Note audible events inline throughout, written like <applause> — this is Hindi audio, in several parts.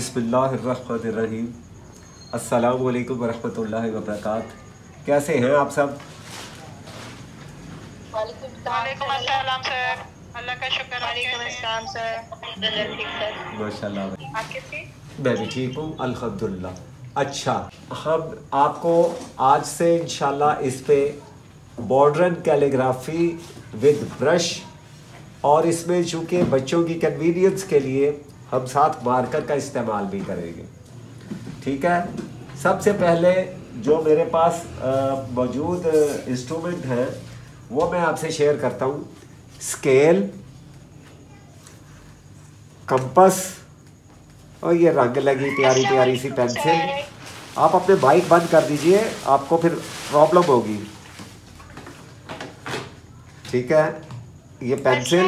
बिस्मिल्लाहिर्रहमानिर्रहीम। अस्सलाम वालेकुम वरहमतुल्लाहि वबरकात कैसे हैं आप सब? वालेकुम अस्सलाम सर। अल्लाह का शुक्र वालेकुम अस्सलाम सर। ठीक सर। माशाल्लाह आप कैसे मैं भी ठीक हूँ अल्हम्दुलिल्लाह। अच्छा हम आपको आज से इंशाल्लाह इस पे बॉर्डरन कैलीग्राफी विद ब्रश और इसमें चूँकि बच्चों की कन्वीनियंस के लिए हम साथ मार्कर का इस्तेमाल भी करेंगे। ठीक है? सबसे पहले जो मेरे पास मौजूद इंस्ट्रूमेंट हैं, वो मैं आपसे शेयर करता हूँ। स्केल कंपस और ये रंग लगी प्यारी प्यारी सी पेंसिल आप अपने बाइक बंद कर दीजिए, आपको फिर प्रॉब्लम होगी। ठीक है? ये पेंसिल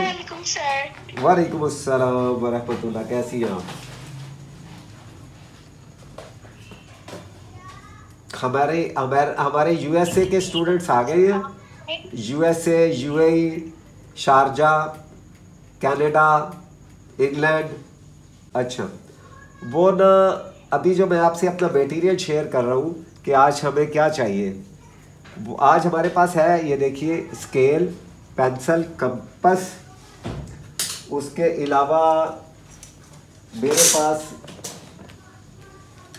वालेकुम अस्सलाम वरहमतुल्लाह कैसी हैं आप? हमारे हमारे हमारे यूएसए के स्टूडेंट्स आ गए हैं। USA UAE Sharjah Canada England अच्छा वो ना अभी जो मैं आपसे अपना मटेरियल शेयर कर रहा हूँ कि आज हमें क्या चाहिए? आज हमारे पास है ये देखिए स्केल पेंसिल, कंपस, उसके अलावा मेरे पास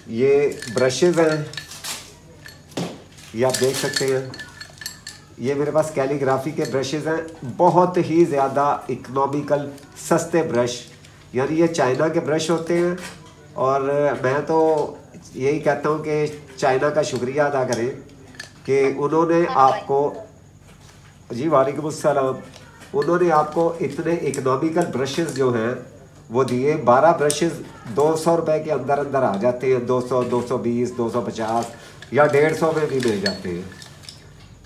ये ब्रशेज़ हैं। ये आप देख सकते हैं। ये मेरे पास कैलीग्राफी के ब्रशेज़ हैं। बहुत ही ज़्यादा इकोनॉमिकल सस्ते ब्रश। यानी ये चाइना के ब्रश होते हैं और मैं तो यही कहता हूँ कि चाइना का शुक्रिया अदा करें कि उन्होंने आपको जी, वालेकुम अस्सलाम। उन्होंने आपको इतने इकोनॉमिकल ब्रशेस जो हैं, वो दिए। बारह ब्रशेस दो सौ रुपये के अंदर अंदर आ जाते हैं। दो सौ दो सौ बीस, दो सौ पचास या डेढ़ सौ में भी मिल जाते हैं।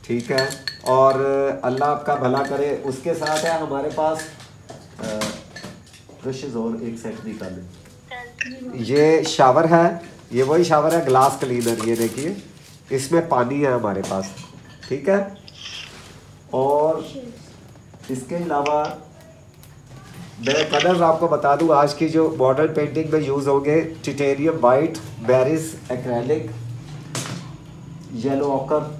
ठीक है? और अल्लाह आपका भला करे। उसके साथ है हमारे पास ब्रशेस और एक सेट निकालें। ये शावर है। ये वही शावर है ग्लास क्लीनर ये देखिए। इसमें पानी है हमारे पास। ठीक है? और इसके अलावा मैं कलर्स आपको बता दूँ आज की जो मॉडर्न पेंटिंग में यूज़ होंगे titanium white berries acrylic yellow ochre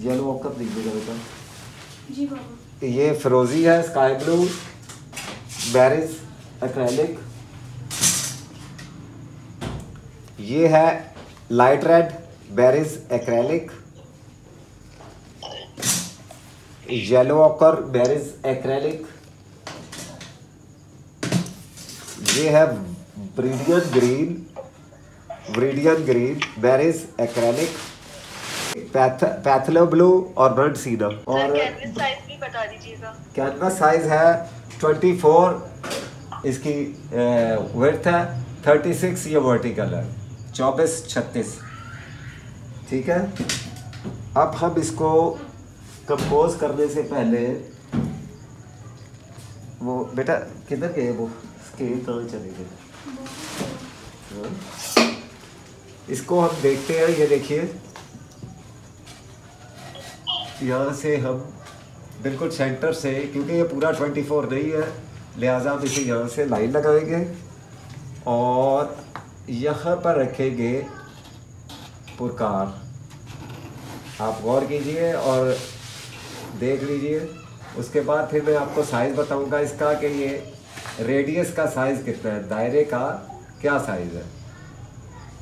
yellow ochre दीजिएगा बेटा ये फिरोजी है स्काई ब्लू बेरिस एक्रेलिक ये है लाइट रेड बेरिस एक्रेलिक येलो ऑकर बेरिस एक्रेलिक ये है ब्रिडियन ग्रीन ब्रिडियन ग्रीन बेरिस एक्रेलिक पैथ पैथलो ब्लू और बर्ड सीना और कैनवस साइज़ भी बता दीजिएगा कैनवस साइज़ है 24 इसकी वर्थ है 36 ये वर्टिकल है. चौबीस छत्तीस. ठीक है? अब हम इसको कंपोज करने से पहले वो, बेटा, किधर गए वो? स्केल कहाँ चले गए? इसको हम देखते हैं, ये देखिए। यहाँ से हम बिल्कुल सेंटर से, क्योंकि ये पूरा 24 नहीं है, लिहाजा हम इसे यहाँ से लाइन लगाएँगे। और यहाँ पर रखेंगे पुरकार। आप गौर कीजिए, और देख लीजिए। उसके बाद फिर मैं आपको साइज़ बताऊँगा इसका कि ये रेडियस का साइज़ कितना है, दायरे का क्या साइज़ है?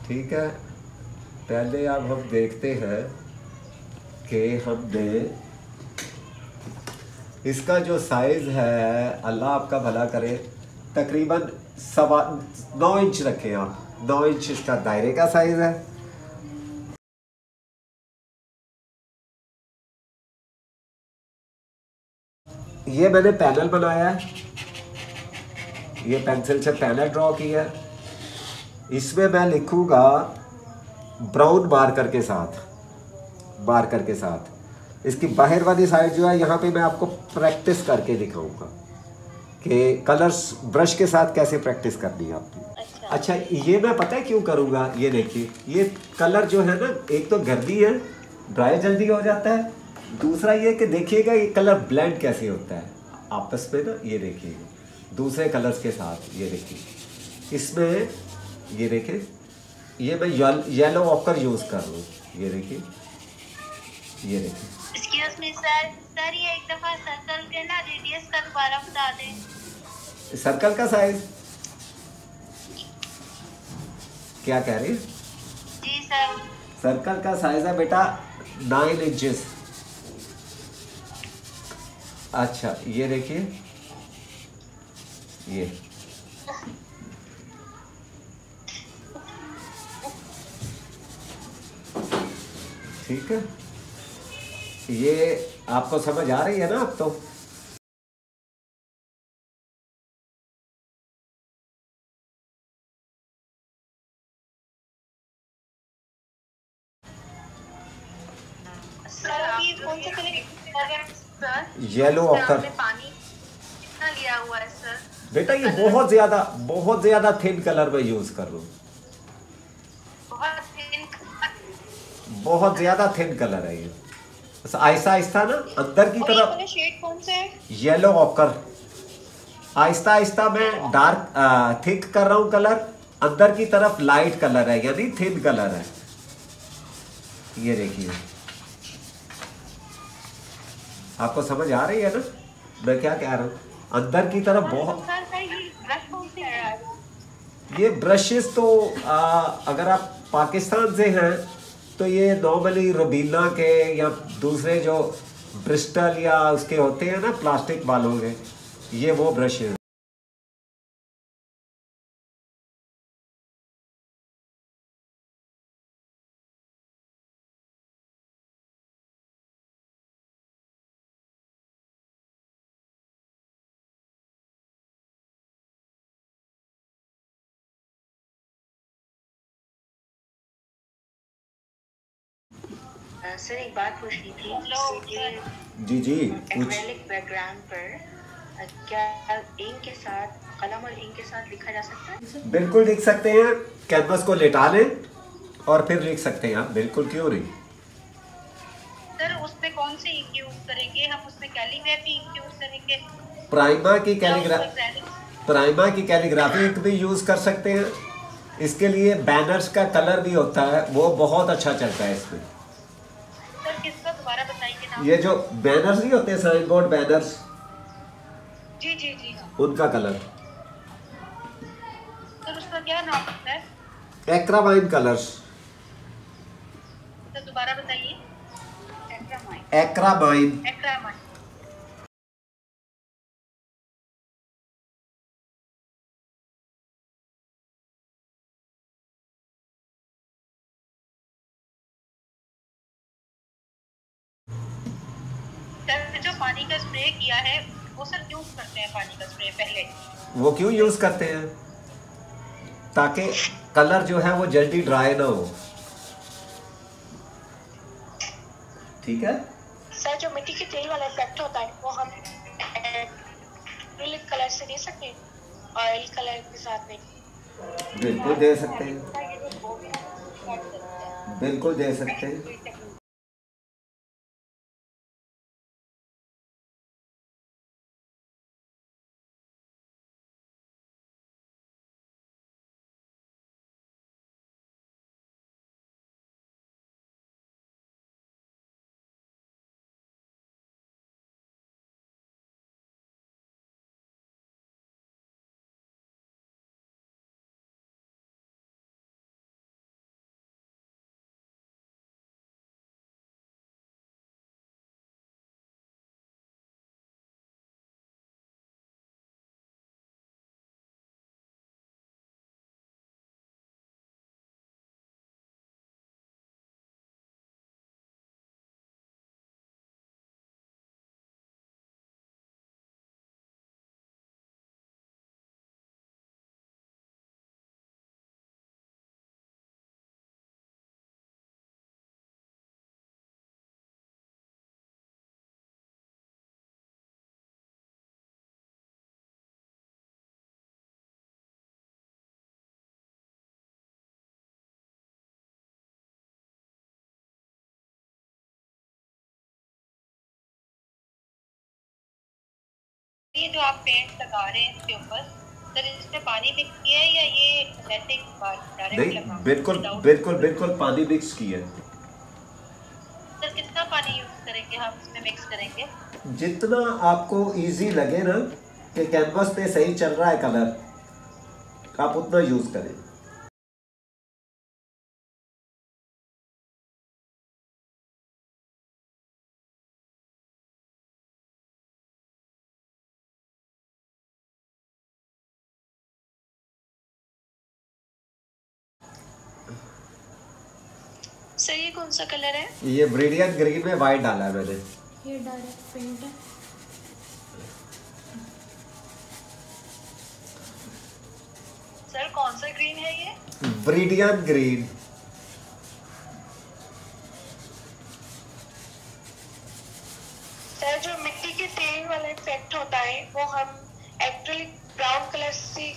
ठीक है? पहले अब हम देखते हैं कि हमने इसका जो साइज़ है, अल्लाह आपका भला करे। तकरीबन सवा, नौ इंच रखें आप। नौ इंच इसका दायरे का साइज़ है। ये मैंने पैनल बनाया है। ये पेंसिल से पैनल ड्रॉ किया है। इसमें मैं लिखूँगा ब्राउन मार्कर के साथ मार्कर के साथ। इसकी बाहर वाली साइड जो है यहाँ पे मैं आपको प्रैक्टिस करके दिखाऊँगा कि कलर्स ब्रश के साथ कैसे प्रैक्टिस करनी है आपकी। अच्छा, अच्छा ये मैं पता है क्यों करूँगा? ये देखिए ये कलर जो है ना एक तो गर्दी है ड्राई जल्दी हो जाता है दूसरा ये कि देखिएगा ये कलर ब्लेंड कैसे होता है। आपस में ना ये देखिएगा दूसरे कलर्स के साथ ये देखिए। इसमें ये देखें ये मैं येलो ऑकर यूज़ कर रहा हूँ। ये देखिए। ये देखिए। सर सर ये एक दफ़ा सर्कल के ना रेडियस का दोबारा बता दें। सर्कल का साइज़ क्या कह रही जी सर सर्कल का साइज़ है बेटा नाइन इंचेस अच्छा ये देखिए। ये। ठीक है? ये आपको समझ आ रही है ना अब तो? येलो हुआ बेटा ये बहुत ज़्यादा बहुत ज़्यादा थिन कलर में यूज़ कर रहा हूँ। बहुत ज़्यादा थिन कलर है ये। आहिस्ता आहिस्ता ना अंदर की तरफ़ येलो ऑकर आहिस्ता आहिस्ता मैं डार्क थिक कर रहा हूँ कलर अंदर की तरफ़ लाइट कलर है यानी थिन कलर है। ये देखिए। आपको समझ आ रही है ना? मैं क्या कह रहा हूँ? अंदर की तरफ़ बहुत सर सर ये है ब्रशेस तो आ, अगर आप पाकिस्तान से हैं तो ये नॉर्मली रबीना के या दूसरे जो ब्रिस्टल या उसके होते हैं ना प्लास्टिक वालों के ये वो ब्रश हैं। सर एक बात पूछनी थी जी जी एक्रेलिक बैकग्राउंड पर क्या इंक के साथ कलम और इंक के साथ लिखा जा सकता है? बिल्कुल लिख सकते हैं। कैनवस को लेटा लें और फिर लिख सकते हैं आप। बिल्कुल क्यों नहीं? सर उसमें कौन से इंक यूज़ करेंगे? हम उसमें कैलीग्राफी इंक यूज़ करेंगे। प्राइमा की या कैलीग्रा उसमें acrylic? प्राइमा की कैलीग्राफी इंक भी यूज़ कर सकते हैं। इसके लिए बैनर्स का कलर भी होता है। वो बहुत अच्छा चलता है इसमें। ये जो बैनर्स नहीं होते साइन बोर्ड बैनर्स? जी जी जी उनका कलर। सर उसका क्या नाम होता है? एक्रामाइन कलर्स। तो दोबारा बताइए। एक्रामाइन। एक्रामाइन। का स्प्रे किया है वो सर क्यों करते हैं पानी का स्प्रे पहले? वो क्यों यूज़ करते हैं? ताकि कलर जो है वो जल्दी ड्राई ना हो। ठीक है? सर जो मिट्टी के तेल वाला इफ़ेक्ट होता है वो हम एक्रिलिक कलर से दे सकते हैं ऑयल कलर के साथ में। बिल्कुल दे सकते हैं। बिल्कुल दे सकते हैं। ये जो आप पेंट लगा रहे हैं इसके ऊपर सर पानी मिक्स किया या ये वैसे डायरेक्ट नहीं लगा बिल्कुल बिल्कुल बिल्कुल पानी मिक्स की है। सर कितना पानी यूज़ करेंगे हम इसमें मिक्स करेंगे? जितना आपको इजी लगे ना कि कैनवस पे सही चल रहा है कलर आप उतना यूज़ करें। सर ये कौन सा कलर है? ये ब्रिलियंट ग्रीन में वाइट डाला है मैंने। ये डायरेक्ट पेंट है। सर कौन सा ग्रीन है ये? Brilliant green. सर जो मिट्टी के तेल वाला इफ़ेक्ट होता है वो हम एक्चुअली ब्राउन कलर से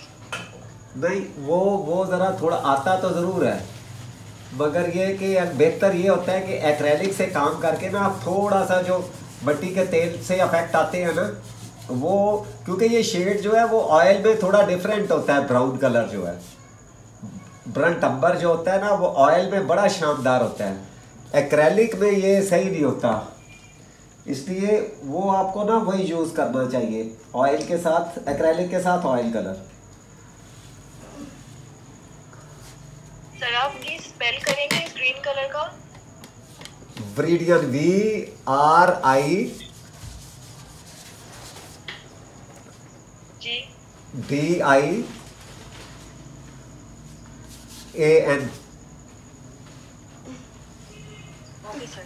नहीं वो वो ज़रा थोड़ा आता तो ज़रूर है। मगर ये कि बेहतर ये होता है कि एक्रेलिक से काम करके ना आप थोड़ा सा जो मिट्टी के तेल से अफेक्ट आते हैं ना, वो, क्योंकि ये शेड जो है वो ऑयल में थोड़ा डिफरेंट होता है ब्राउन कलर जो है। ब्रंट अंबर जो होता है ना, वो ऑयल में बड़ा शानदार होता है। एक्रेलिक में ये सही नहीं होता। इसलिए वो आपको ना वही यूज़ करना चाहिए ऑयल के साथ एक्रेलिक के साथ ऑयल कलर सर आप प्लीज़ स्पेल करेंगे ग्रीन कलर का? Viridian V R I G. D I A N okay sir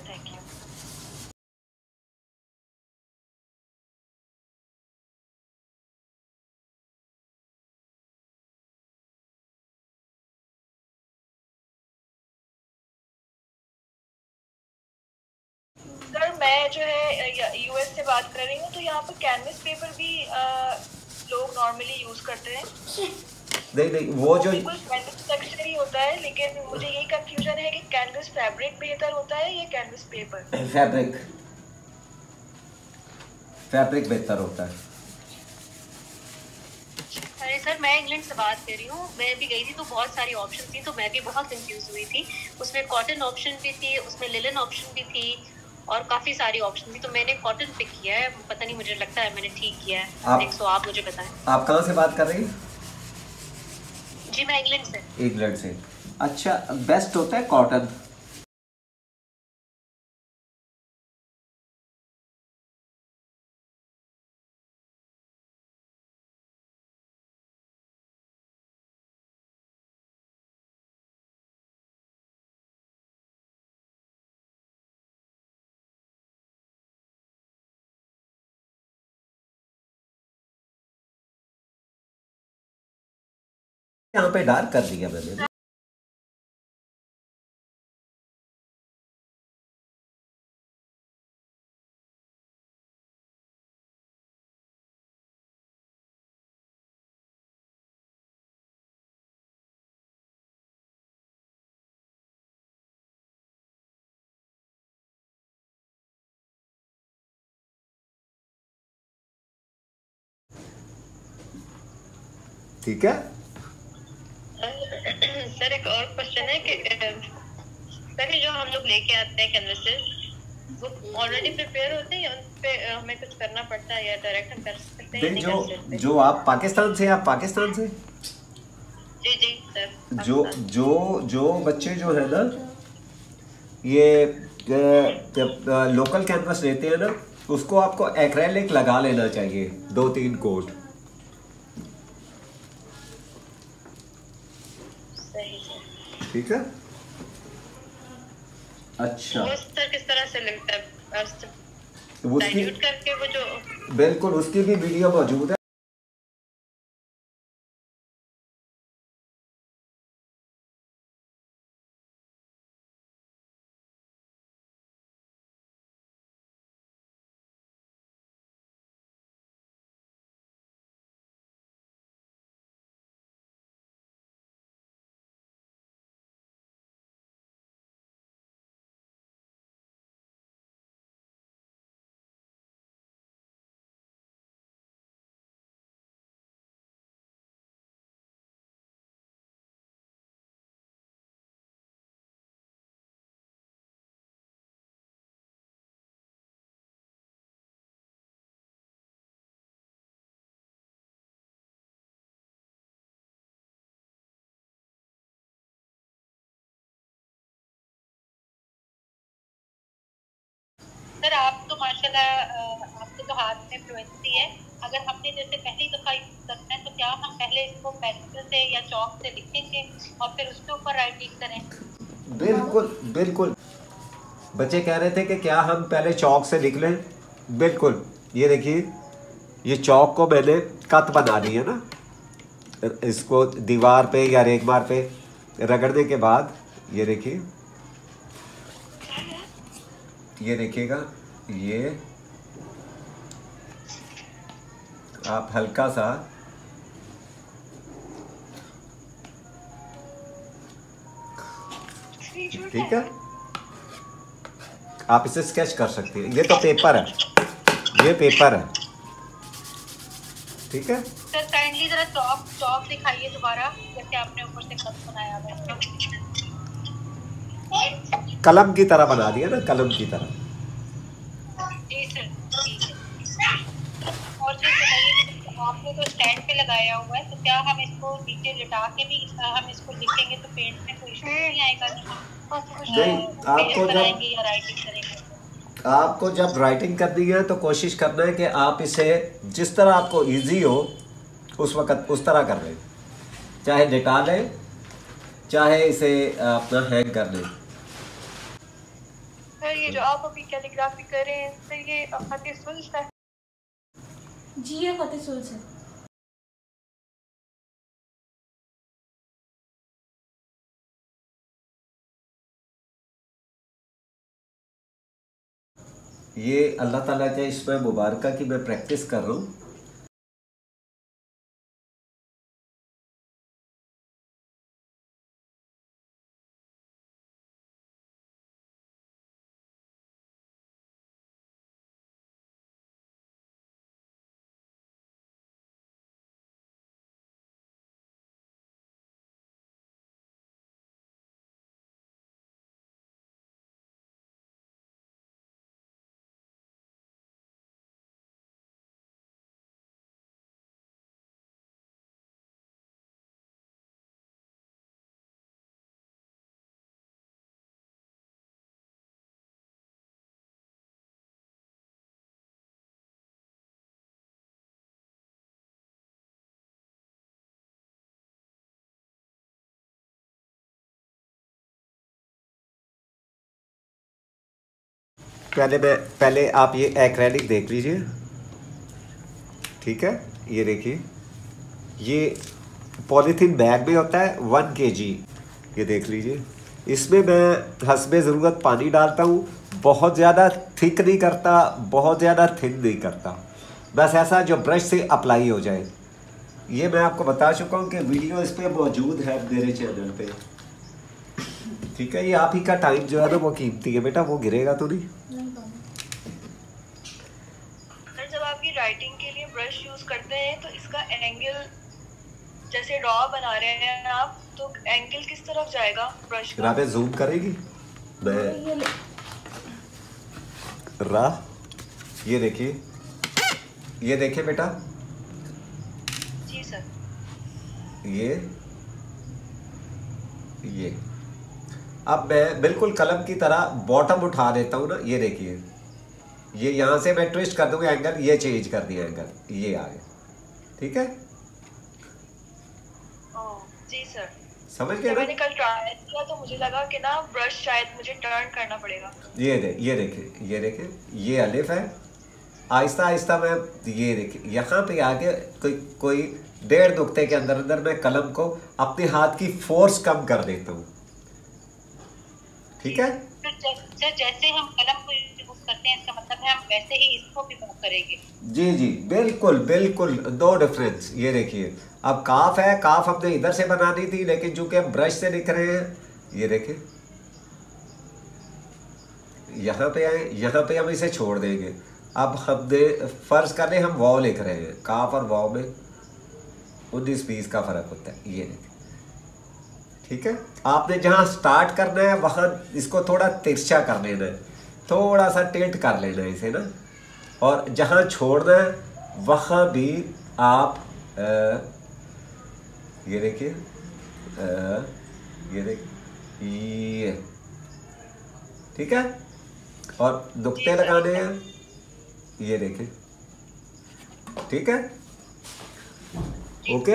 बात कर रही हूँ तो यहाँ पर कैनवस पेपर भी लोग नॉर्मली यूज़ करते हैं। नहीं नहीं वो जो बिल्कुल ही होता है लेकिन मुझे यही कंफ्यूजन है कि कैनवस फैब्रिक बेहतर होता है या कैनवस पेपर फैब्रिक फैब्रिक बेहतर होता है। अरे सर मैं इंग्लैंड से बात कर रही हूँ। मैं भी गई थी तो बहुत सारी ऑप्शन थी तो मैं भी बहुत कंफ्यूज हुई थी। उसमें कॉटन ऑप्शन भी थी उसमें लिलन ऑप्शन भी थी। और काफ़ी सारी ऑप्शन थी तो मैंने कॉटन पिक किया है। पता नहीं मुझे लगता है मैंने ठीक किया है। आप- एक सौ आप मुझे बताएँ। आप कहाँ से बात कर रही हैं? जी मैं इंग्लैंड से। इंग्लैंड से। अच्छा बेस्ट होता है कॉटन यहाँ पे डार्क कर दिया मैंने। ठीक है? <coughs> सर एक और क्वेश्चन है कि सर जो हम लोग लेके आते हैं कैनवसेस वो ऑलरेडी प्रिपेयर होते हैं या उन पे हमें कुछ करना पड़ता है या डायरेक्ट हम कर सकते हैं जो सकते जो आप पाकिस्तान से आप पाकिस्तान से? जी जी सर जो जो जो बच्चे जो है ना ये लोकल कैनवस लेते हैं ना उसको आपको एक्रेलिक लगा लेना चाहिए दो तीन कोट सही सर ठीक है? अच्छा। वो सर किस तरह से लगता है? उसकी करके वो जो बिल्कुल उसकी भी वीडियो मौजूद है। तो माशाल्लाह आपके तो हाथ में फ्लुएंसी है, अगर हमने जैसे पहली दफ़ा यूज़ करना है तो क्या हम पहले इसको पेंसिल से या चौक से लिखेंगे और फिर उसके ऊपर राइटिंग करें? बिल्कुल बिल्कुल। बच्चे कह रहे थे कि क्या हम पहले चौक से लिख लें? बिल्कुल। ये देखिए, ये चौक को मैंने कत बना दी है ना? इसको दीवार पे या रेगमार पे रगड़ने के बाद, ये देखिए। ये देखिएगा ये आप हल्का सा ठीक है? आप इसे स्केच कर सकते हैं। ये तो पेपर है। ये पेपर है। ठीक है? सर काइंडली जरा चौक चौक दिखाइए दोबारा जैसे आपने ऊपर से कट बनाया हुआ है। कलम की तरह बना दिया ना कलम की तरह जी सर ठीक है और सर बताइए कि आपने तो स्टैंड पे लगाया हुआ है तो क्या हम इसको नीचे लिटा के भी हम इसको लिखेंगे तो पेंट में कोई इशू नहीं आएगा नहीं, आपको जब- राइटिंग आपको जब राइटिंग करनी है तो कोशिश करना है कि आप इसे जिस तरह आपको इजी हो उस वक्त उस तरह कर लें। चाहे लिटा लें चाहे इसे अपना हैंग कर लें। सर ये जो आप अभी कैलीग्राफी कर रहे हैं सर ये खत सुल्स है? जी ये फतेह ये अल्लाह ताला के इसमें मुबारक की मैं प्रैक्टिस कर रहा हूँ। पहले मैं, पहले आप ये एक्रेलिक देख लीजिए। ठीक है? ये देखिए। ये पॉलीथीन बैग में होता है वन के जी ये देख लीजिए। इसमें मैं हसब ज़रूरत पानी डालता हूँ। बहुत ज़्यादा थिक नहीं करता, बहुत ज़्यादा थिन नहीं करता। बस ऐसा जो ब्रश से अप्लाई हो जाए। ये मैं आपको बता चुका हूँ कि वीडियो इस पर मौजूद है मेरे चैनल पे। ठीक है? ये आप ही का टाइम जो है ना, वो कीमती है बेटा, वो गिरेगा तो नहीं नहीं पाऊँगा सर जब आप ये राइटिंग के लिए ब्रश यूज़ करते हैं तो इसका एंगल जैसे ड्रॉ बना रहे हैं आप तो एंगल किस तरफ़ जाएगा ब्रश का? राबे जूम करेगी? ले। राह ये देखिए। ये देखिए बेटा। जी सर। ये ये। अब मैं बिल्कुल कलम की तरह बॉटम उठा देता हूँ ना ये देखिए। ये यहाँ से मैं ट्विस्ट कर दूँगा एंगल ये चेंज कर दिया एंगल ये आ गया। ठीक है? जी सर समझ गए मैंने कल ट्राई किया तो मुझे लगा कि ना ब्रश शायद मुझे टर्न करना पड़ेगा। ये दे ये देखिए ये देखिए ये अलिफ है। आहिस्ता आहिस्ता मैं ये देखिए यहाँ पे आके कोई कोई डेढ़ नुक्ते के अंदर अंदर मैं कलम को अपने हाथ की फोर्स कम कर देता हूँ। ठीक है? फिर जैसे हम कलम करते हैं, इसका मतलब है हम वैसे ही इसको भी मूव करेंगे। जी जी, बिल्कुल बिल्कुल नो डिफरेंस ये देखिए। अब काफ है, काफ हमने इधर से बनानी थी, लेकिन चूँकि हम ब्रश से लिख रहे हैं, ये देखिए। यहाँ पे आए, यहाँ पे हम इसे छोड़ देंगे। अब हमने फ़र्ज़ कर ले, हम वाव लिख रहे हैं। काफ और वाव में उन्नीस बीस का फ़र्क होता है, ये देखिए। ठीक है? आपने जहाँ स्टार्ट करना है, वहाँ इसको थोड़ा तिरछा कर लेना है। थोड़ा सा टिल्ट कर लेना है इसे ना। और जहाँ छोड़ना है वहाँ भी आप अ, ये देखिए ये देखिए ठीक है? और नुक्ते लगाने हैं ये देखें ठीक है? ओके?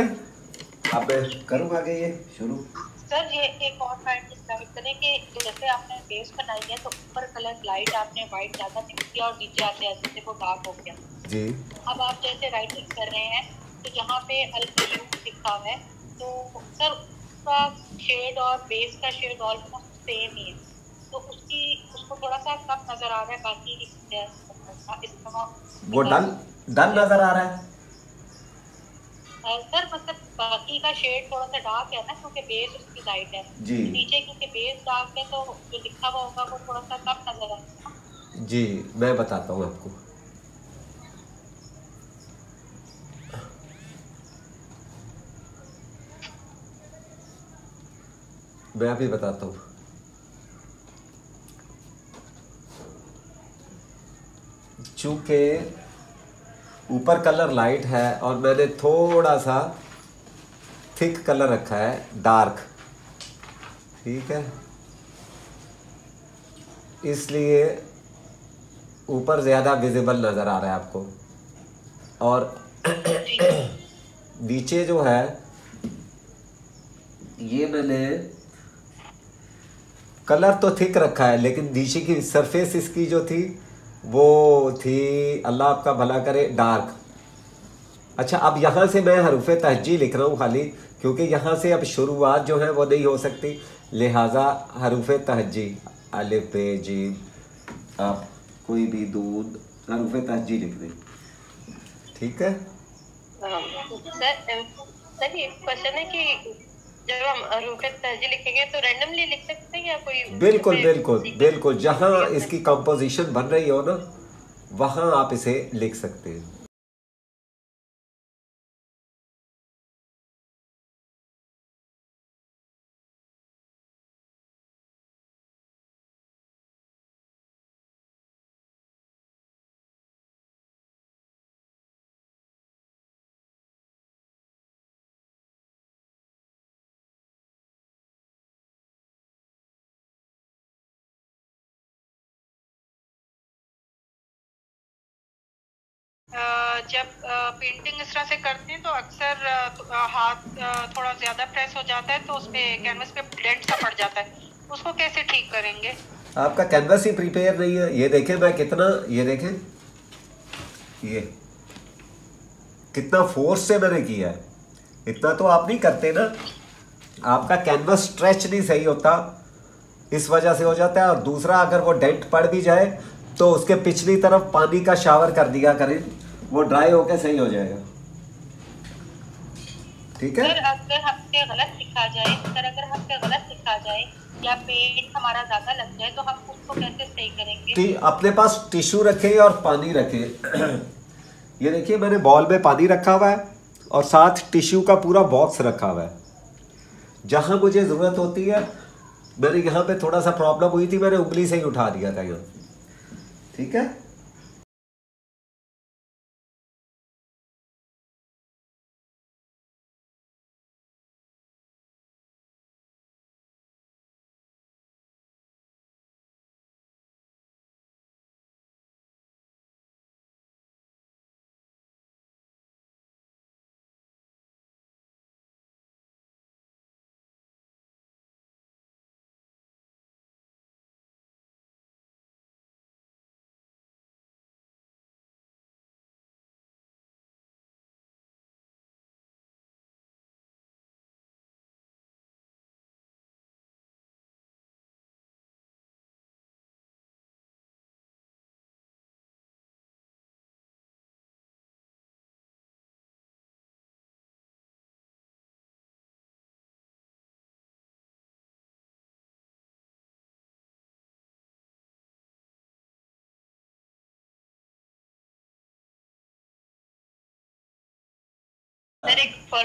अब मैं करूँ आगे ये शुरू। सर ये एक और पॉइंट डिस्क्राइब करें कि जैसे आपने बेस बनाई है तो ऊपर कलर लाइट आपने वाइट ज़्यादा मिक्स किया और नीचे आते आते से वो डार्क हो गया जी अब आप जैसे राइटिंग कर रहे हैं तो जहाँ पे अल्कयू लिखा है तो सर उसका शेड और बेस का शेड ऑलमोस्ट सेम ही है तो उसकी उसको थोड़ा सा कम नज़र आ रहा है बाकी इसका वो डल डल नज़र आ रहा है सर मतलब बाकी का शेड थोड़ा सा डार्क है ना क्योंकि बेस उसकी लाइट है। जी। नीचे क्योंकि बेस डार्क है तो जो लिखा हुआ होगा वो थोड़ा सा कम नज़र आएगा। जी मैं बताता हूँ आपको। मैं अभी बताता हूँ। चूँकि ऊपर कलर लाइट है और मैंने थोड़ा सा थिक कलर रखा है डार्क ठीक है? इसलिए ऊपर ज़्यादा विजिबल नज़र आ रहा है आपको। और नीचे जो है, ये मैंने कलर तो थिक रखा है, लेकिन नीचे की सरफेस इसकी जो थी वो थी, अल्लाह आपका भला करे डार्क अच्छा अब यहाँ से मैं हरूफ तहजी लिख रहा हूँ खाली, क्योंकि यहाँ से अब शुरुआत जो है वो नहीं हो सकती। लिहाजा हरूफ तहजी, अलिफ पे जी आप कोई भी दूध हरूफ तहजी लिख दें। ठीक है? सर सर, ये क्वेश्चन है कि जब हम रूहत तहजी लिखेंगे तो रैंडमली लिख सकते हैं या कोई बिल्कुल बिल्कुल बिल्कुल। जहाँ इसकी कंपोजिशन बन रही हो ना वहाँ आप इसे लिख सकते हैं। जब पेंटिंग इस तरह से करते हैं तो अक्सर तो, हाथ थोड़ा ज़्यादा प्रेस हो जाता है तो उस पे कैनवस पे डेंट सा पड़ जाता है। उसको कैसे ठीक करेंगे? आपका कैनवस ही प्रिपेयर नहीं है। ये देखें मैं कितना ये देखें। ये। कितना फोर्स से मैंने किया है। इतना तो आप नहीं करते ना। आपका कैनवस स्ट्रेच नहीं सही होता। इस वजह से हो जाता है। और दूसरा अगर वो डेंट पड़ भी जाए तो उसके पिछली तरफ़ पानी का शावर कर दिया करें। वो ड्राई होके सही हो जाएगा। ठीक है? सर अगर हमसे गलत लिखा जाए सर अगर हमसे गलत लिखा जाए या पेट हमारा ज़्यादा लग जाए तो हम उसको कैसे सही करेंगे? अपने पास टिश्यू रखें और पानी रखें। ये देखिए मैंने बॉल में पानी रखा हुआ है और साथ टिश्यू का पूरा बॉक्स रखा हुआ है। जहाँ मुझे ज़रूरत होती है मेरे यहाँ पे थोड़ा सा प्रॉब्लम हुई थी मैंने उंगली से ही उठा दिया था यहाँ ठीक है? सर एक पूछ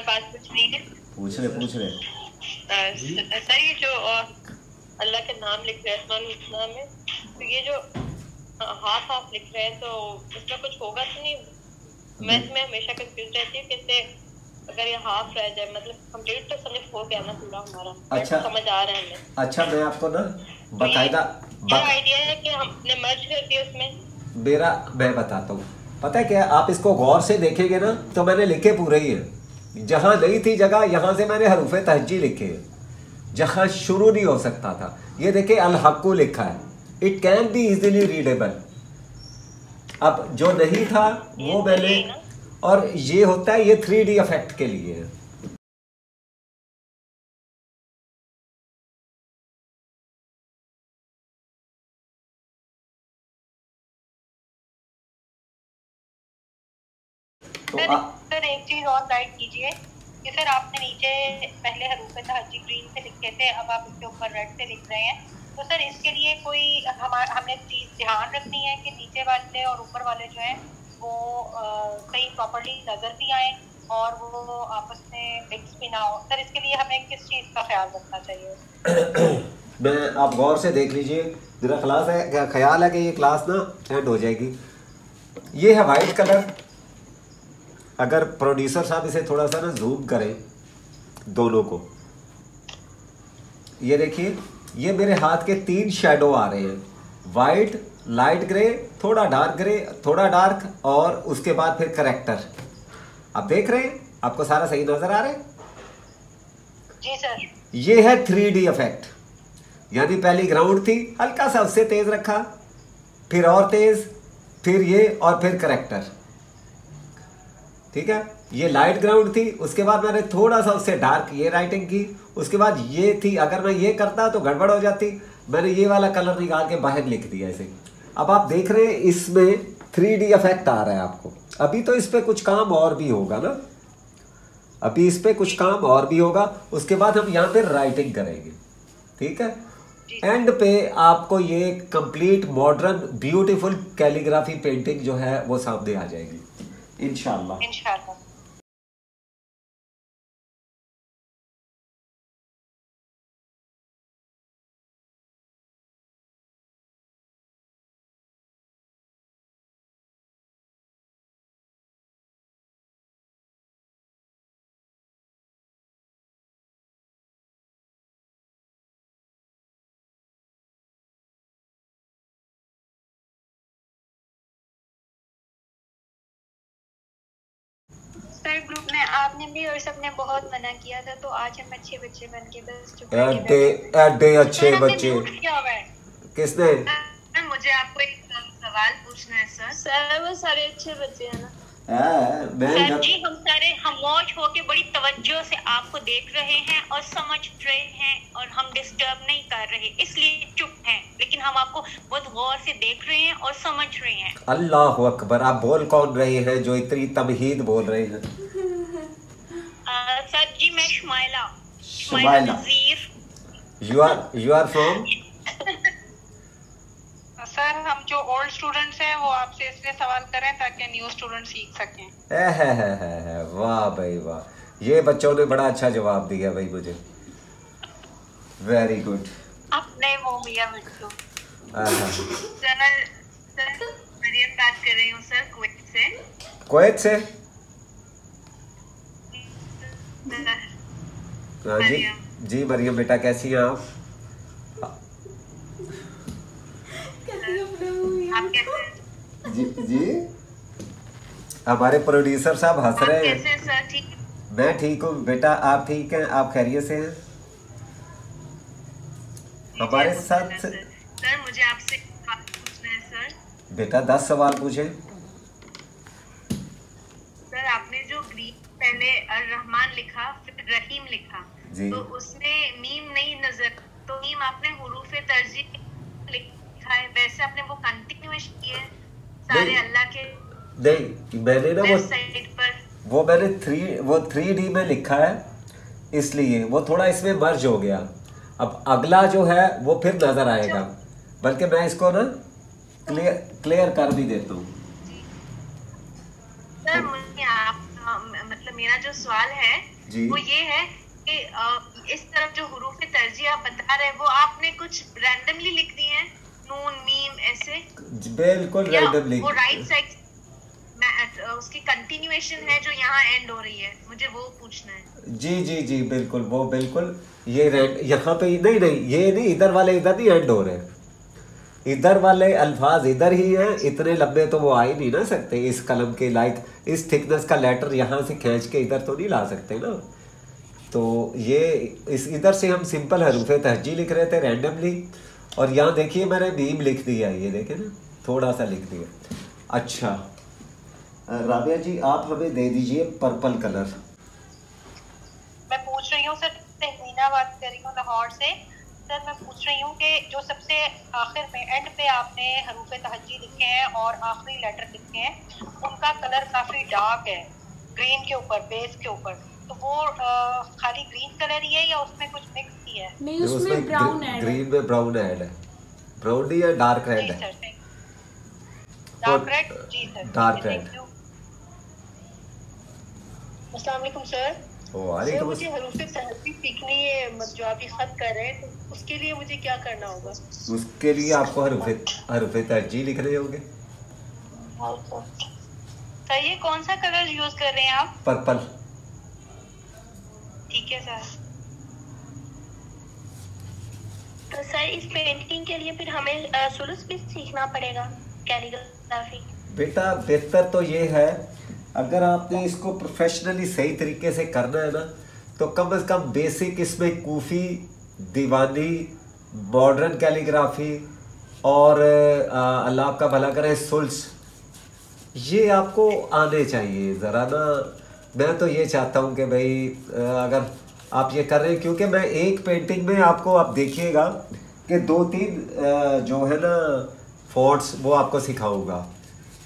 रही पूछ रहे पूछ रहे। सर ये जो अल्लाह के नाम लिख रहे हैं हुस्ना में तो ये जो हाफ़ हाफ़ लिख रहे हैं तो इसमें कुछ होगा तो नहीं? मैं इसमें हमेशा कंफ्यूज रहती हूँ कैसे अगर ये हाफ़ रह जाए मतलब कंप्लीट तो समझ हो गया ना पूरा हमारा। अच्छा। समझ आ रहा है अच्छा मैं आपको ना बकायदा क्या आइडिया है कि हमने मर्ज कर दिया उसमें? मेरा मैं बताता हूँ। पता है क्या? आप इसको गौर से देखेंगे ना तो मैंने लिखे पूरे ही हैं। जहाँ नहीं थी जगह, यहाँ से मैंने हरूफ तहजी लिखे हैं। जहाँ शुरू नहीं हो सकता था। ये देखे अलहक्कू लिखा है। It can be easily readable अब जो नहीं था, वो मैंने और ये होता है, ये थ्री डी इफ़ेक्ट के लिए। है नीचे पहले हरूफ तहजी ग्रीन से लिखे थे, अब आप उसके ऊपर रेड से लिख रहे हैं। तो सर, इसके लिए कोई हमारे हमें चीज़ ध्यान रखनी है कि नीचे वाले और ऊपर वाले जो हैं, वो कहीं प्रॉपरली नज़र भी आए और वो आपस में मिक्स भी ना हो। सर, इसके लिए हमें किस चीज़ का ख्याल रखना चाहिए? <coughs> मैं, आप गौर से देख लीजिए, मेरा क्लास है ख्याल है कि ये क्लास ना एंड हो जाएगी। ये है वाइट कलर अगर प्रोड्यूसर साहब इसे थोड़ा सा ना जूम करें दोनों को। ये देखिए ये मेरे हाथ के तीन शेडो आ रहे हैं। वाइट लाइट ग्रे थोड़ा डार्क ग्रे थोड़ा डार्क और उसके बाद फिर करेक्टर आप देख रहे हैं? आपको सारा सही नज़र आ रहा है? जी सर। ये है थ्री डी इफ़ेक्ट यानी पहली ग्राउंड थी हल्का सा उससे तेज रखा फिर और तेज फिर ये और फिर करेक्टर ठीक है? ये लाइट ग्राउंड थी, उसके बाद मैंने थोड़ा सा उससे डार्क ये राइटिंग की, उसके बाद ये थी, अगर मैं ये करता तो गड़बड़ हो जाती। मैंने ये वाला कलर निकाल के बाहर लिख दिया ऐसे। अब आप देख रहे हैं, इसमें थ्री डी इफ़ेक्ट आ रहा है आपको। अभी तो इस पर कुछ काम और भी होगा ना? अभी इस पर कुछ काम और भी होगा, उसके बाद हम यहाँ पे राइटिंग करेंगे। ठीक है? एंड पे आपको ये complete modern beautiful calligraphy painting जो है, वो सामने आ जाएगी। इंशाल्लाह। आपने भी और सबने बहुत मना किया था तो आज हम अच्छे बच्चे बन के बस चुप एडे बैठे। एडे अच्छे बच्चे। किसने मुझे आपको एक सवाल पूछना है सर। सर वो सारे अच्छे बच्चे हैं ना। हाँ, सर जी हम सारे खामोश होके बड़ी तवज्जो से आपको देख रहे हैं और समझ रहे हैं और हम डिस्टर्ब नहीं कर रहे इसलिए चुप हैं। लेकिन हम आपको बहुत गौर से देख रहे हैं और समझ रहे हैं। अल्लाह अकबर आप बोल कौन रहे हैं जो इतनी तमहीद बोल रहे हैं? मैं Shumaila Shumaila. Nazir you are you are from sir हम जो ओल्ड स्टूडेंट्स हैं वो आपसे इसलिए सवाल करें ताकि न्यू स्टूडेंट सीख सकें। है है है है है। वाह भाई वाह। ये बच्चों ने बड़ा अच्छा जवाब दिया भाई मुझे। वेरी गुड अपने वो मियाँ मिट्टू हाँ सर सर मरियम बात कर रही हूँ सर कुवैत से। कोयत से? हाँ जी। जी मरियम बेटा कैसी हैं आप? आप कैसे हैं? जी जी। हमारे प्रोड्यूसर साहब हंस रहे हैं। सर? ठीक? मैं ठीक हूँ। बेटा आप ठीक हैं? आप खैरियत से हैं? हमारे साथ सर। मुझे आपसे पूछना है बेटा दस सवाल पूछे सर आपने जो ग्रीन पहले अर रहमान लिखा फिर रहीम लिखा। जी। तो उसमें मीम नहीं नज़र तो मीम आपने हुरूफ तरजीह लिखा है वैसे आपने वो कंटिन्यूस किए हैं सारे अल्लाह के नहीं मैंने ना वो पर। वो मैंने थ्री वो थ्री डी में लिखा है इसलिए वो थोड़ा इसमें मर्ज हो गया। अब अगला जो है वो फिर नज़र आएगा। बल्कि मैं इसको ना क्लियर क्लियर कर भी देता हूँ। सर मुझे आप मेरा जो सवाल है जी। वो ये है कि इस तरफ़ जो हरूफ तरजीह आप बता रहे हैं वो आपने कुछ रैंडमली लिख दिए हैं? नून मीम ऐसे? बिल्कुल रैंडमली वो राइट साइड उसकी कंटिन्यूएशन है जो यहाँ एंड हो रही है? मुझे वो पूछना है। जी जी जी बिल्कुल वो बिल्कुल ये यहाँ पे नहीं नहीं ये नहीं इधर वाले इधर नहीं एंड हो रहे। इधर वाले अल्फाज इधर ही हैं, इतने लंबे तो वो आ ही नहीं ना सकते। इस कलम के लाइक इस थिकनेस का लेटर यहाँ से खींच के इधर तो नहीं ला सकते ना। तो ये इस, इधर से हम सिंपल हरूफ तहजी लिख रहे थे रैंडमली और यहाँ देखिए मैंने नीम लिख दिया ये देखे ना, थोड़ा सा लिख दिया। अच्छा राबिया जी, आप हमें दे दीजिए पर्पल कलर मैं पूछ रही हूँ, सर बात कर रही हूँ लाहौर से। सर मैं पूछ रही हूँ कि जो सबसे आखिर में एंड पे आपने हरूफ तहजी लिखे हैं और आखिरी लेटर लिखे हैं उनका कलर काफ़ी डार्क है ग्रीन के ऊपर बेस के ऊपर। तो वो अ, खाली ग्रीन कलर ही है या उसमें कुछ मिक्स ही है? नहीं उसमें ब्राउन ऐड है। ग्रीन में ब्राउन ऐड है। ब्राउन नहीं है डार्क रेड है। डार्क तो, रेड जी सर red. you. अस्सलाम वालेकुम सर वालेकुम मुझे हरूफ तहजी सीखनी है जो आप ये खत कर रहे हैं तो उसके लिए मुझे क्या करना होगा? उसके लिए आपको हरूफ हरूफ तहजी लिखने होंगे। सर ये कौन सा कलर यूज़ कर रहे हैं आप? पर्पल। ठीक है सर। तो सर इस पेंटिंग के लिए फिर हमें सुलूस भी सीखना पड़ेगा कैलीग्राफी। बेटा बेहतर तो ये है अगर आपने इसको प्रोफेशनली सही तरीके से करना है ना तो कम से कम बेसिक इसमें कूफी दीवानी मॉडर्न कैलीग्राफी और अल्लाह आपका भला करे सुल्स। ये आपको आने चाहिए। ज़रा ना, मैं तो ये चाहता हूँ कि भाई अगर आप ये कर रहे हैं, क्योंकि मैं एक पेंटिंग में आपको, आप देखिएगा कि दो तीन जो है ना फोर्ट्स वो आपको सिखाऊँगा।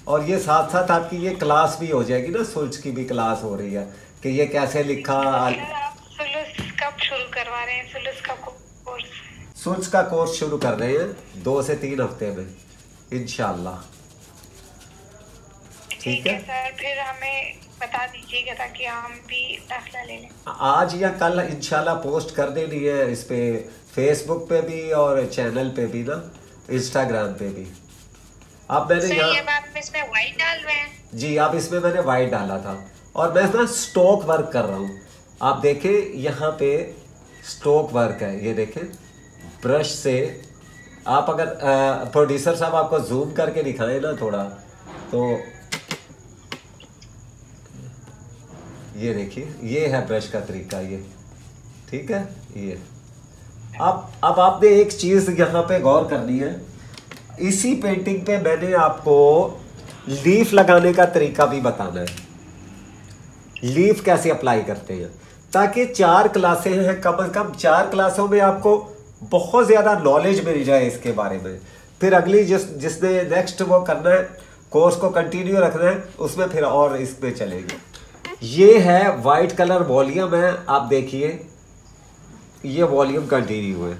और ये साथ साथ आपकी ये क्लास भी हो जाएगी ना, सुल्स की भी क्लास हो रही है कि ये कैसे लिखा करवा रहे हैं का कोर्स सुल्स का कोर्स शुरू कर रहे हैं दो से तीन हफ़्ते में इनशाला ठीक है सर फिर हमें बता दीजिएगा ताकि हम भी दाखिला ले लें। आज या कल इंशाल्लाह पोस्ट कर देनी है इस पे फेसबुक पे भी और चैनल पे भी ना इंस्टाग्राम पे भी। अब मैंने यहाँ इसमें व्हाइट डाल रहे हैं। जी अब इसमें मैंने वाइट डाला था। और मैं ना स्टोक वर्क कर रहा हूँ। आप देखें यहाँ पे स्टोक वर्क है, ये देखें। ब्रश से आप अगर प्रोड्यूसर साहब आपको जूम करके दिखाएँ ना थोड़ा तो ये देखिए, ये है ब्रश का तरीका, ये। ठीक है? ये। अब अब आपने एक चीज़ यहाँ पे गौर करनी है। इसी पेंटिंग पे मैंने आपको लीफ लगाने का तरीका भी बताना है। लीफ कैसे अप्लाई करते हैं? ताकि चार क्लासें हैं, कम से कम चार क्लासों में आपको बहुत ज़्यादा नॉलेज मिल जाए इसके बारे में। फिर अगली जिस, जिसने नेक्स्ट वो करना है कोर्स को कंटिन्यू रखना है, उसमें फिर और इसमें चलेंगे। ये है वाइट कलर वॉल्यूम है, आप देखिए। ये वॉल्यूम कंटिन्यू है।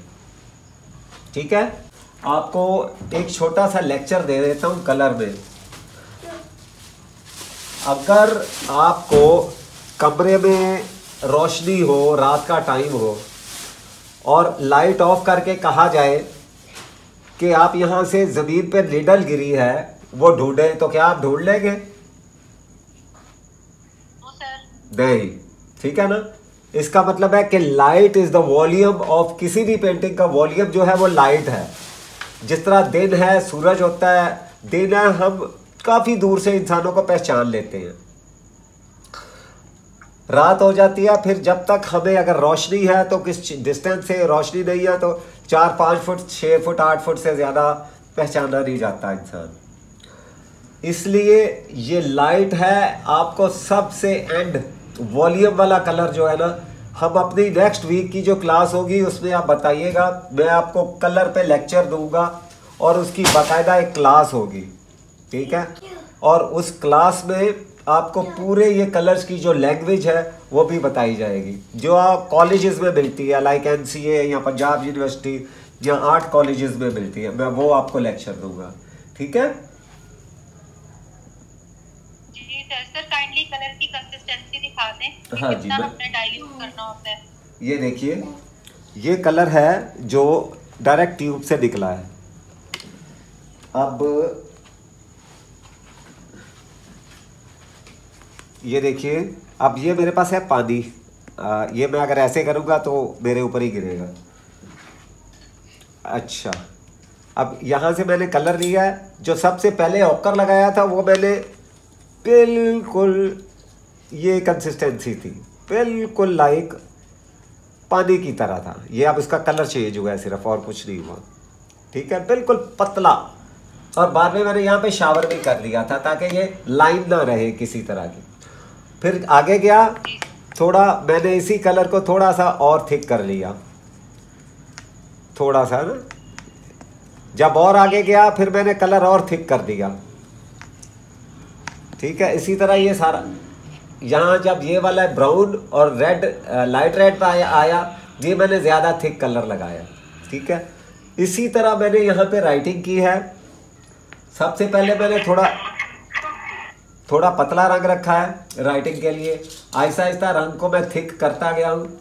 ठीक है? आपको एक छोटा सा लेक्चर दे देता हूँ कलर में। अगर आपको कमरे में रोशनी हो रात का टाइम हो। और लाइट ऑफ़ करके कहा जाए कि आप यहाँ से ज़मीन पर निडल गिरी है वो ढूंढे तो क्या आप ढूंढ लेंगे? नहीं। ठीक है ना? इसका मतलब है कि light is the volume of किसी भी पेंटिंग का वॉल्यूम जो है वो लाइट है। जिस तरह दिन है सूरज होता है दिन है हम काफ़ी दूर से इंसानों को पहचान लेते हैं। रात हो जाती है फिर जब तक हमें अगर रोशनी है तो किस डिस्टेंस से रोशनी नहीं है तो चार पाँच फुट छः फुट आठ फुट से ज़्यादा पहचाना नहीं जाता इंसान। इसलिए ये लाइट है आपको सबसे एंड वॉल्यूम वाला कलर जो है ना हम अपनी नेक्स्ट वीक की जो क्लास होगी उसमें आप बताइएगा मैं आपको कलर पे लेक्चर दूँगा और उसकी बाकायदा एक क्लास होगी ठीक है? और उस क्लास में आपको पूरे ये कलर्स की जो लैंग्वेज है वो भी बताई जाएगी। जो आप कॉलेजेस में मिलती है लाइक एन सी ए या पंजाब यूनिवर्सिटी या आर्ट कॉलेजेस में मिलती है मैं वो आपको लेक्चर दूँगा। ठीक है? जी सर सर काइंडली कलर की कंसिस्टेंसी दिखा दें। हाँ जी, मैं- हमने डाइल्यूट करना होता है। ये देखिए ये कलर है जो डायरेक्ट ट्यूब से निकला है। अब ये देखिए अब ये मेरे पास है पानी। आ, ये मैं अगर ऐसे करूँगा तो मेरे ऊपर ही गिरेगा। अच्छा। अब यहाँ से मैंने कलर लिया है जो सबसे पहले ऑकर लगाया था वो मैंने बिल्कुल ये कंसिस्टेंसी थी। बिल्कुल लाइक पानी की तरह था। ये अब इसका कलर चेंज हुआ है सिर्फ़ और कुछ नहीं हुआ। ठीक है? बिल्कुल पतला। और बाद में मैंने यहाँ पे शावर भी कर लिया था ताकि ये लाइन ना रहे किसी तरह की। फिर आगे गया, थोड़ा मैंने इसी कलर को थोड़ा सा और थिक कर लिया। थोड़ा सा ना। जब और आगे गया, फिर मैंने कलर और थिक कर दिया। ठीक है, इसी तरह ये सारा। यहाँ जब ये वाला ब्राउन और रेड लाइट रेड पर आया आया, ये मैंने ज़्यादा थिक कलर लगाया। ठीक है? इसी तरह मैंने यहाँ पे राइटिंग की है। सबसे पहले मैंने थोड़ा थोड़ा पतला रंग रखा है राइटिंग के लिए। आहिस्ता आहिस्ता रंग को मैं थिक करता गया हूँ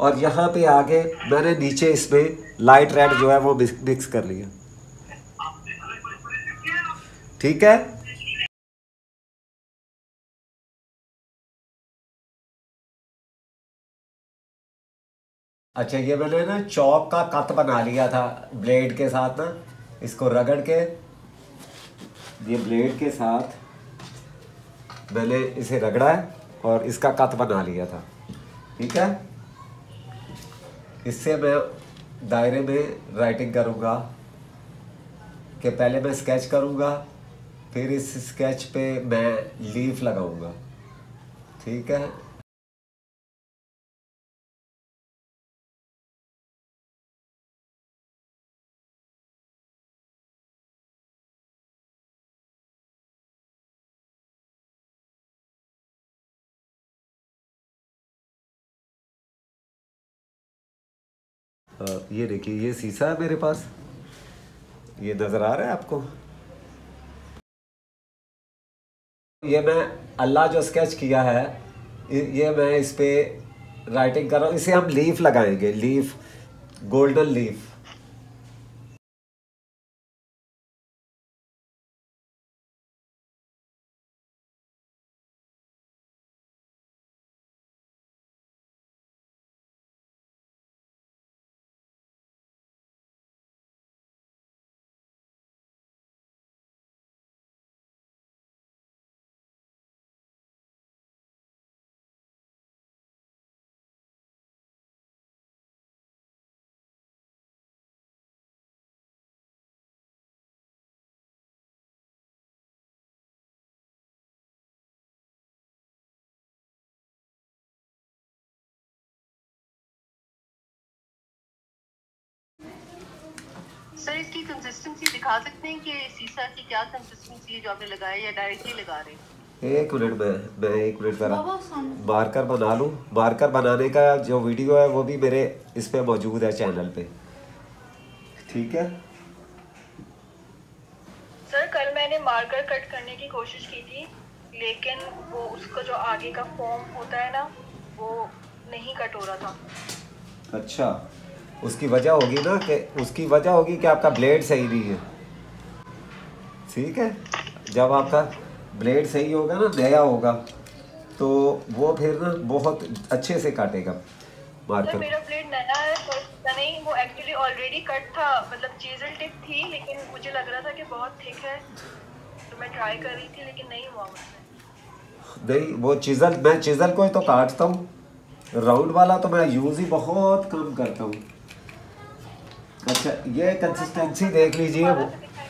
और यहाँ पे आगे मैंने नीचे इसमें लाइट रेड जो है वो मिक्स कर लिया। ठीक है? अच्छा ये मैंने ना चौक का कत बना लिया था ब्लेड के साथ ना, इसको रगड़ के। ये ब्लेड के साथ मैंने इसे रगड़ा है और इसका कत बना लिया था। ठीक है? इससे मैं दायरे में राइटिंग करूँगा, कि पहले मैं स्केच करूँगा, फिर इस स्केच पे मैं लीफ लगाऊँगा। ठीक है? ये देखिए, ये शीशा है मेरे पास। ये नज़र आ रहा है आपको? ये मैं अल्लाह जो स्केच किया है, ये मैं इस पर राइटिंग कर रहा हूँ। इसे हम लीफ लगाएँगे लीफ गोल्डन लीफ इसकी कंसिस्टेंसी दिखा सकते हैं कि सीसा की क्या कंसिस्टेंसी है जो आपने लगाया या डायरेक्टली लगा रहे हैं? एक मिनट में मैं एक मिनट जरा। मार्कर बना लूँ मार्कर बनाने का जो वीडियो है वो भी मेरे इस पे मौजूद है चैनल पे। ठीक है? सर कल मैंने मार्कर कट करने की कोशिश की थी लेकिन वो उसका जो आगे का फॉर्म होता है ना वो नहीं कट हो रहा था। अच्छा। उसकी वजह होगी ना कि उसकी वजह होगी कि आपका ब्लेड सही नहीं है। ठीक है? जब आपका ब्लेड सही होगा ना नया होगा तो वो फिर ना बहुत अच्छे से काटेगा। मार्कर। मेरा ब्लेड नया है तो नहीं वो एक्चुअली ऑलरेडी कट था। मतलब चीजल टिप थी लेकिन मुझे लग रहा था कि बहुत थिक है। तो मैं ट्राई कर रही थी लेकिन नहीं हुआ नहीं वो चिजल मैं चिजल को ही तो काटता हूँ। राउंड वाला तो मैं यूज़ ही बहुत कम करता हूँ। अच्छा ये कंसिस्टेंसी देख लीजिए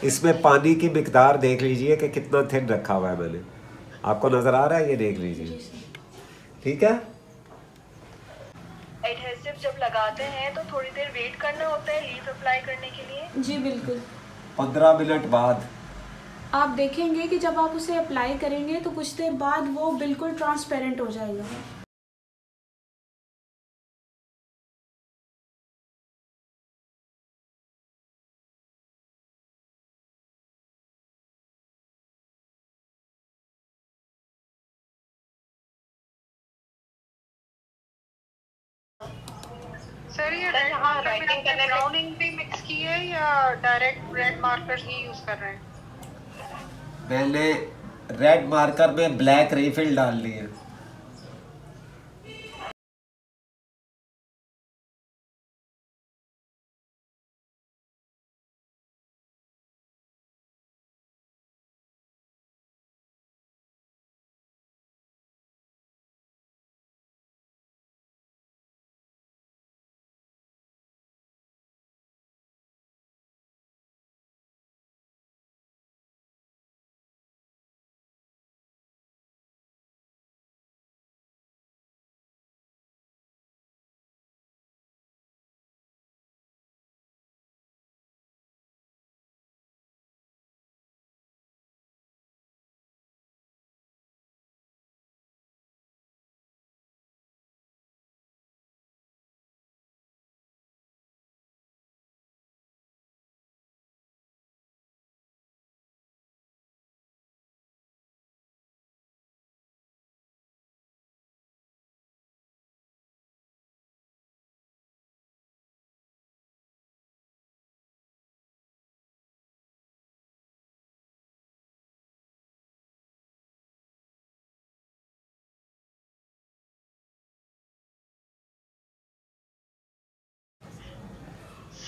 इसमें पानी की मिकदार देख लीजिए कि कितना थिन रखा हुआ है मैंने। आपको नज़र आ रहा है? ये देख लीजिए। ठीक है? एडहेसिव जब लगाते हैं तो थोड़ी देर वेट करना होता है लीफ अप्लाई करने के लिए। जी बिल्कुल। पंद्रह मिनट बाद। आप देखेंगे कि जब आप उसे अप्लाई करेंगे तो कुछ देर बाद वो बिल्कुल ट्रांसपेरेंट हो जाएगा। राइटिंग करने ब्राउनिंग भी मिक्स की है या डायरेक्ट रेड मार्कर ही यूज़ कर रहे हैं? मैंने रेड मार्कर में ब्लैक रिफिल डाल ली है।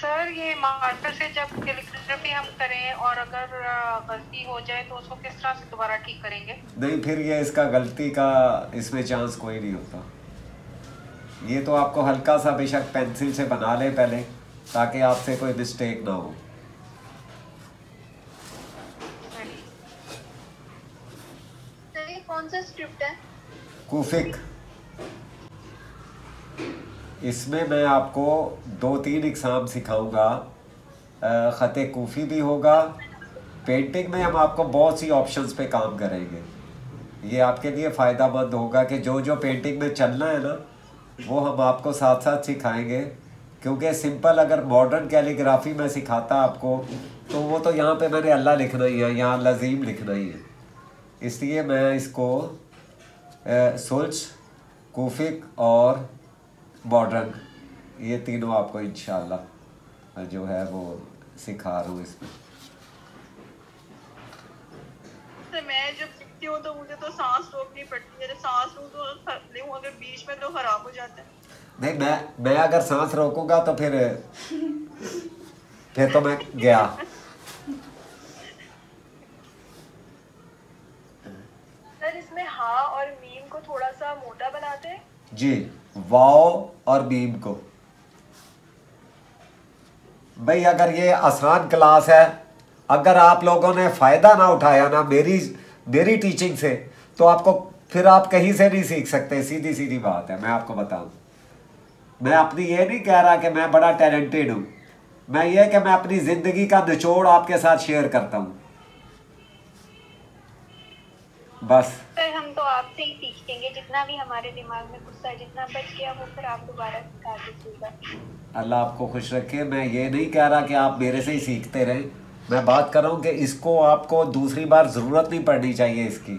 सर ये मार्कर से जब कैलिग्राफी हम करें और अगर गलती हो जाए तो उसको किस तरह से दोबारा ठीक करेंगे? नहीं फिर ये इसका गलती का इसमें चांस कोई नहीं होता। ये तो आपको हल्का सा बेशक पेंसिल से बना ले पहले ताकि आपसे कोई मिस्टेक ना हो। कौन सा स्क्रिप्ट है? कूफिक। इसमें मैं आपको दो तीन एग्ज़ाम सिखाऊँगा। ख़त कूफ़ी भी होगा। पेंटिंग में हम आपको बहुत सी ऑप्शंस पे काम करेंगे। ये आपके लिए फ़ायदा मंद होगा कि जो जो पेंटिंग में चलना है ना, वो हम आपको साथ साथ सिखाएँगे। क्योंकि सिंपल अगर मॉडर्न कैलीग्राफी में सिखाता आपको तो वो तो यहाँ पे मैंने अल्लाह लिखना ही है, यहाँ लजीम लिखना ही है। इसलिए मैं इसको सुल्स कूफिक और मॉडर्न ये तीनों आपको इंशाल्लाह जो है वो सिखा रहा हूँ इसमें। तो मैं जब सीखती हूँ तो मुझे तो सांस रोकनी पड़ती है सांस लूँ तो अगर बीच में तो खराब हो जाता है। नहीं मैं मैं अगर सांस रोकूँगा तो फिर फिर तो मैं गया। सर इसमें हाँ और मीम को थोड़ा सा मोटा बनाते हैं? जी वाओ। और बीम को। भाई, अगर ये आसान क्लास है, अगर आप लोगों ने फ़ायदा ना उठाया ना मेरी मेरी टीचिंग से तो आपको फिर आप कहीं से नहीं सीख सकते सीधी सीधी बात है, मैं आपको बताऊँ। मैं अपनी ये नहीं कह रहा कि मैं बड़ा टैलेंटेड हूँ। मैं ये कि मैं अपनी ज़िंदगी का निचोड़ आपके साथ शेयर करता हूँ। बस। आपसे ही सीखेंगे जितना भी हमारे दिमाग में गुस्सा जितना बच गया वो फिर आप दोबारा सिखा दीजिएगा। अल्लाह आपको खुश रखे। मैं ये नहीं कह रहा कि आप मेरे से ही सीखते रहे। मैं बात कर रहा हूँ कि इसको, आपको दूसरी बार ज़रूरत नहीं पड़नी चाहिए इसकी।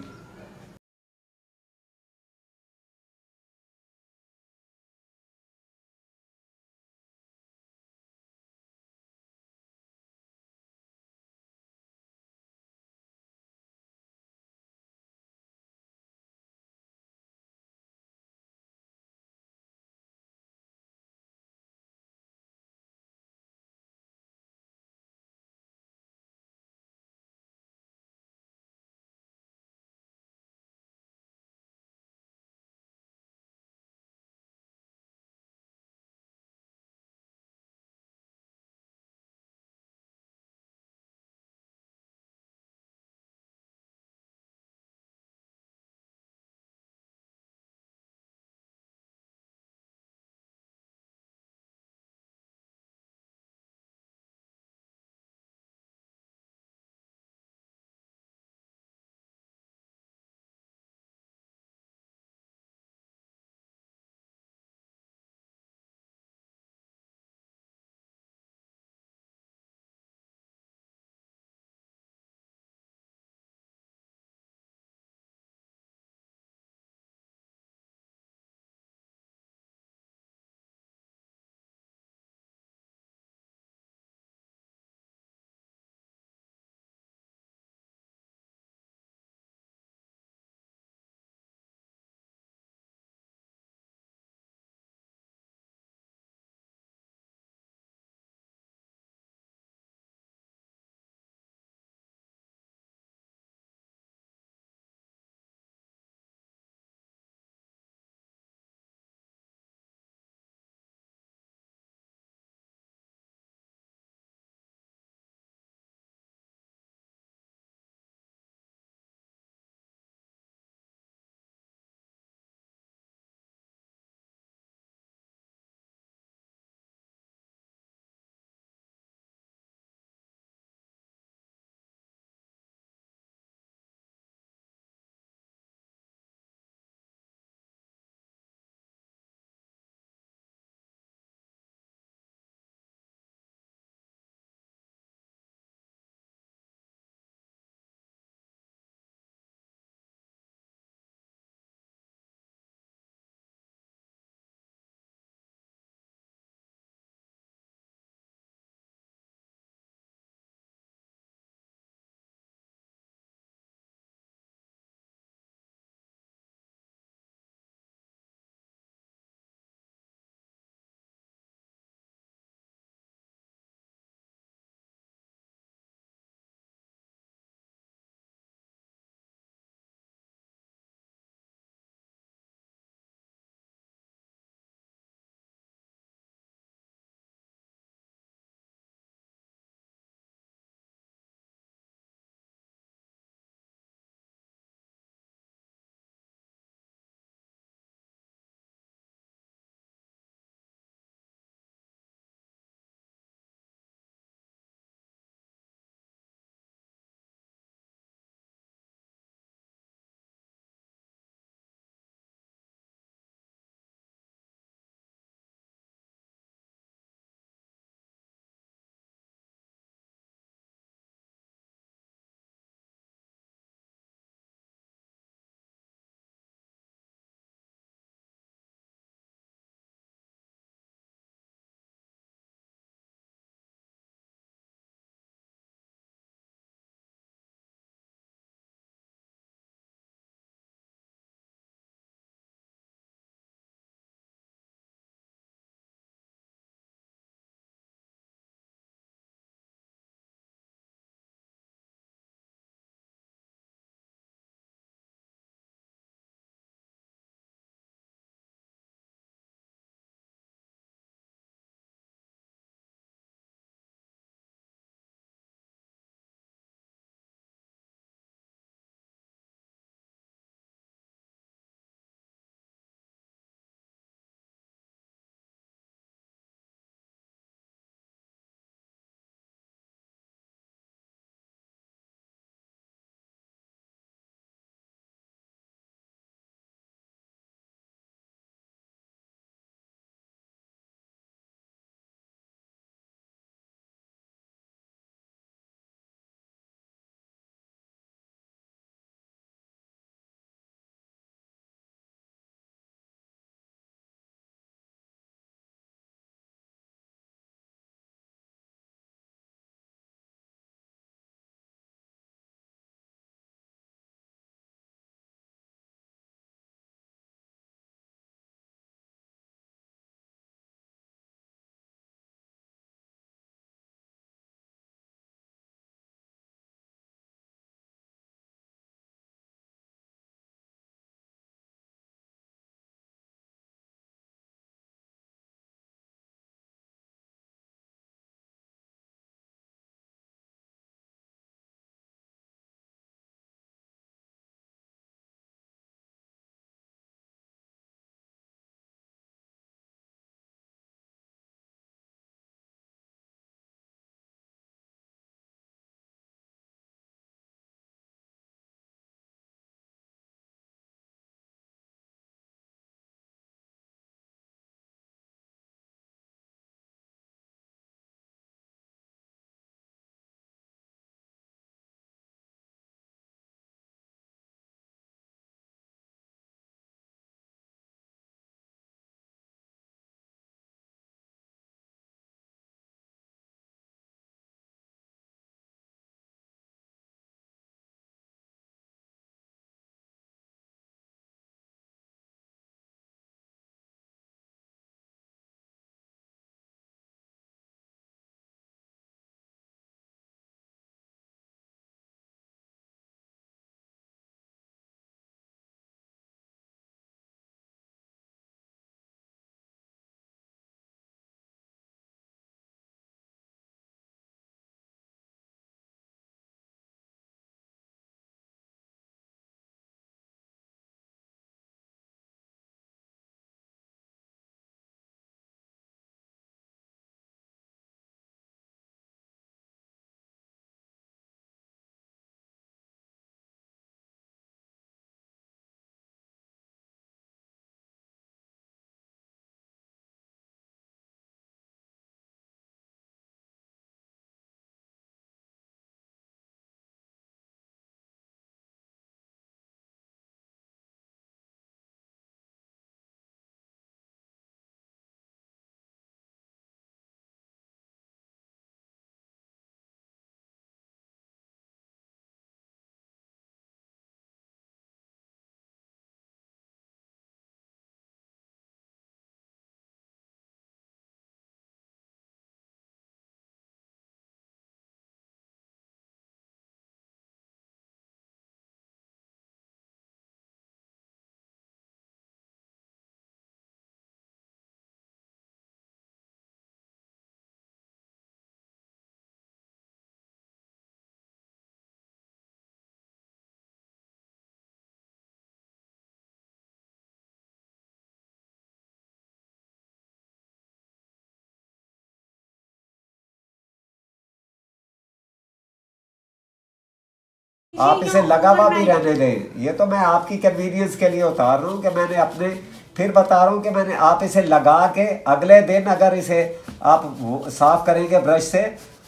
आप इसे लगा हुआ भी रहने दें ये तो मैं आपकी कन्वीनियंस के लिए उतार रहा हूँ कि मैंने अपने फिर बता रहा हूँ कि मैंने आप इसे लगा के अगले दिन अगर इसे आप साफ़ करेंगे ब्रश से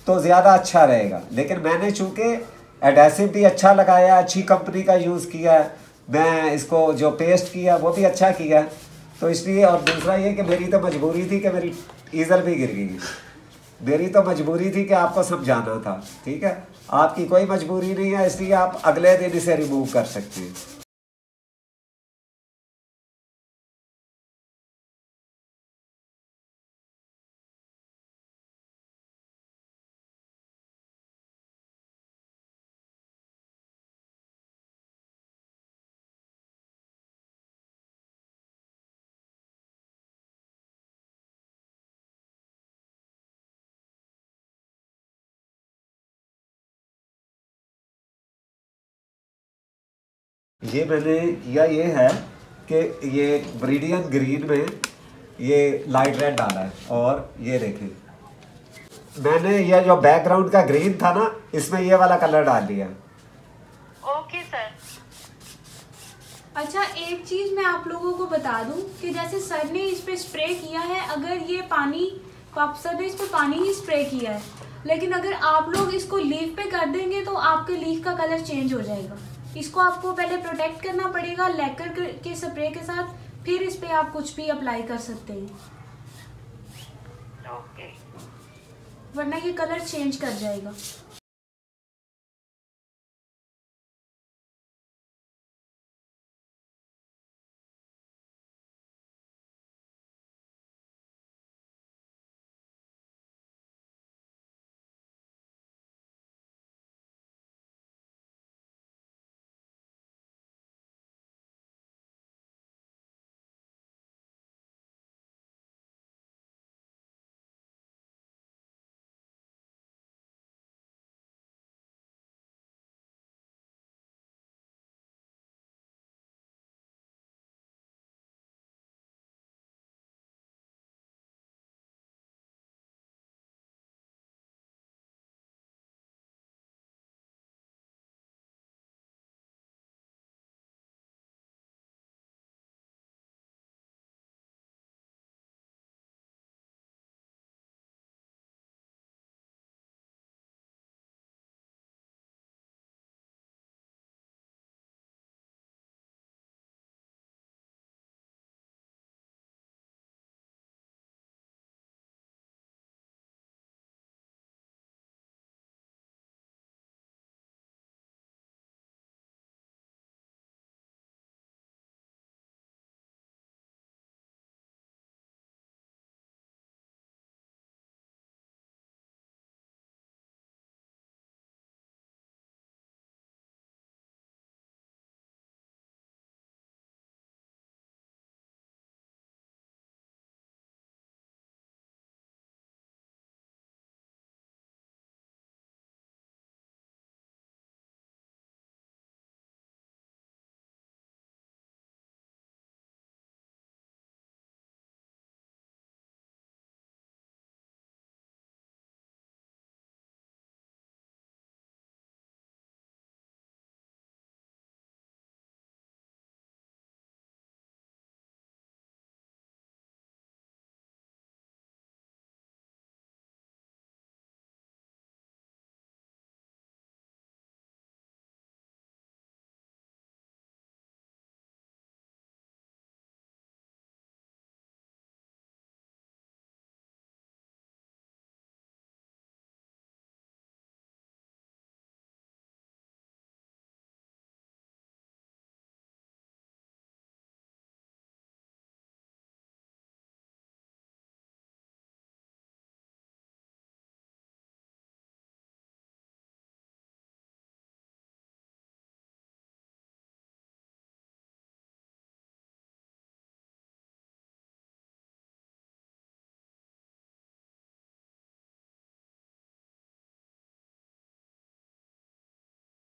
तो ज़्यादा अच्छा रहेगा। लेकिन मैंने चूँकि एडेसिव भी अच्छा लगाया अच्छी कंपनी का यूज़ किया है मैं इसको जो पेस्ट किया वो भी अच्छा किया तो इसलिए और दूसरा ये कि मेरी तो मजबूरी थी कि मेरी ईज़र भी गिर गई। मेरी तो मजबूरी थी कि आपको समझाना था ठीक है? आपकी कोई मजबूरी नहीं है इसलिए आप अगले दिन इसे रिमूव कर सकते हैं। ये मैंने किया ये है कि ये ब्रीडियन ग्रीन में ये लाइट रेड डाला है और ये देखें। मैंने ये जो बैकग्राउंड का ग्रीन था ना इसमें ये वाला कलर डाल दिया। Okay sir. अच्छा एक चीज़ मैं आप लोगों को बता दूँ कि जैसे सर ने इस पे स्प्रे किया है अगर ये पानी सर ने इस पे पानी ही स्प्रे किया है लेकिन अगर आप लोग इसको लीफ पे कर देंगे तो आपके लीफ का कलर चेंज हो जाएगा। इसको आपको पहले प्रोटेक्ट करना पड़ेगा लेकर के स्प्रे के साथ फिर इस पर आप कुछ भी अप्लाई कर सकते हैं। ओके वरना ये कलर चेंज कर जाएगा।